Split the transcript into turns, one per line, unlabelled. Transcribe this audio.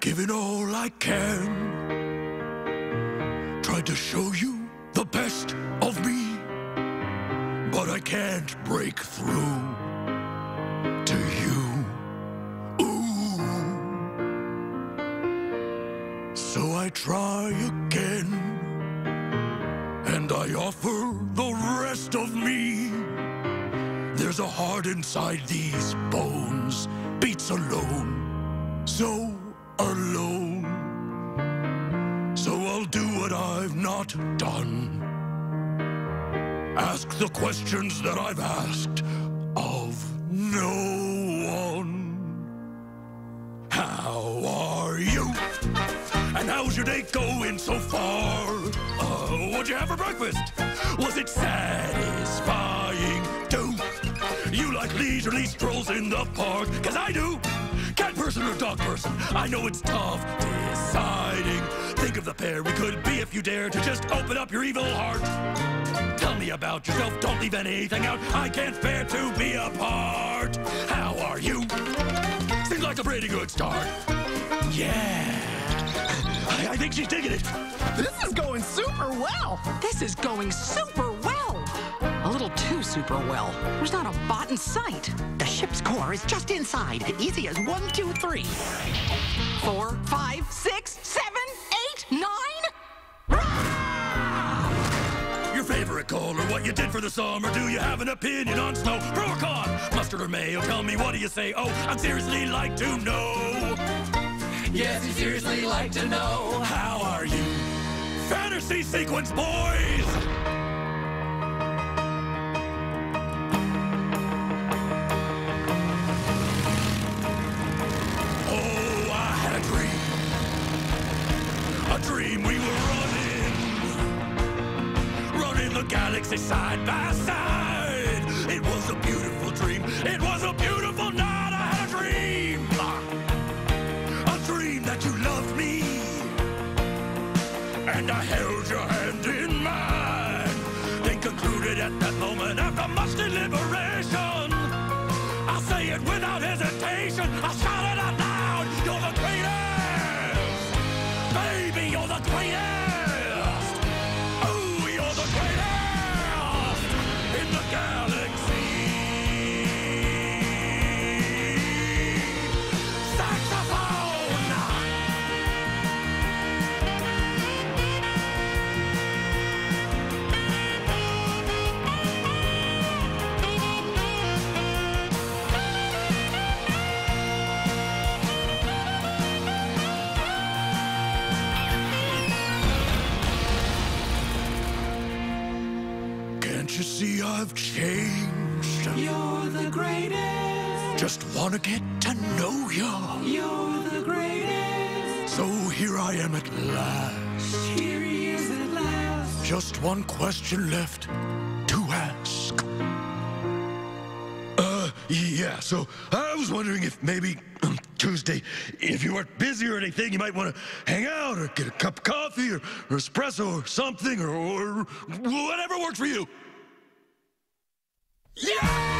I've given all I can. Tried to show you the best of me, but I can't break through to you. Ooh. So I try again, and I offer the rest of me. There's a heart inside these bones, beats alone, so alone. So I'll do what I've not done. Ask the questions that I've asked of no one. How are you? And how's your day going so far? Uh, what'd you have for breakfast? Was it satisfying too? You like leisurely strolls in the park? Cause I do! Cat person or dog person? I know it's tough deciding. Think of the pair we could be if you dare to just open up your evil heart. Tell me about yourself, don't leave anything out. I can't bear to be apart. How are you? Seems like a pretty good start. Yeah. I, I think she's digging it.
This is going super well.
This is going super well. A little too super well. There's not a bot in sight.
The ship's core is just inside. Easy as one, two, three.
Four, five, six, seven, eight, nine.
Your favorite color, or what you did for the summer. Do you have an opinion on snow? Pro or con? Mustard or mayo? Tell me, what do you say? Oh, I'd seriously like to know.
Yes, you seriously like to know.
How are you? Fantasy sequence, boys! The galaxy side by side. It was a beautiful dream. It was a beautiful night. I had a dream. Ah, a dream that you loved me. And I held your hand in mine. Then concluded at that moment after much deliberation. I'll say it without hesitation. I'll shout it out loud. You're the greatest. Baby, you're the greatest. I've changed?
You're the greatest.
Just wanna get to know you.
You're the greatest.
So here I am at last.
Here he is at last.
Just one question left to ask. Uh, yeah, so I was wondering if maybe um, Tuesday, if you weren't busy or anything, you might want to hang out or get a cup of coffee or, or espresso or something or, or whatever works for you. Yeah!